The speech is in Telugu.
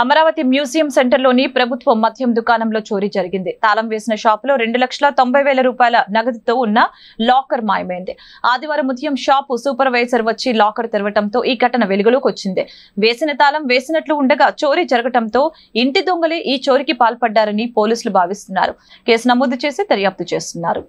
అమరావతి మ్యూజియం సెంటర్లోని ప్రభుత్వ మద్యం దుకాణంలో చోరీ జరిగింది. తాళం వేసిన షాపులో రెండు లక్షల తొంభై వేల రూపాయల నగదుతో ఉన్న లాకర్ మాయమైంది. ఆదివారం ఉదయం షాపు సూపర్వైజర్ వచ్చి లాకర్ తెరవటంతో ఈ ఘటన వెలుగులోకి వచ్చింది. వేసిన తాళం వేసినట్లు ఉండగా చోరీ జరగటంతో ఇంటి దొంగలే ఈ చోరీకి పాల్పడ్డారని పోలీసులు భావిస్తున్నారు. కేసు నమోదు చేసి దర్యాప్తు చేస్తున్నారు.